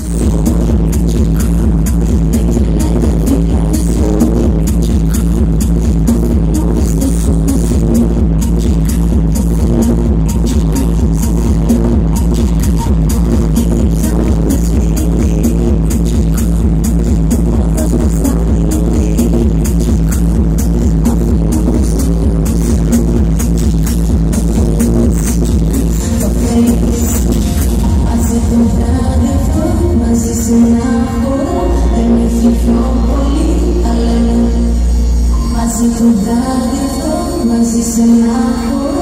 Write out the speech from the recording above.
you βράδυ αυτό, μαζί σε ένα χώρο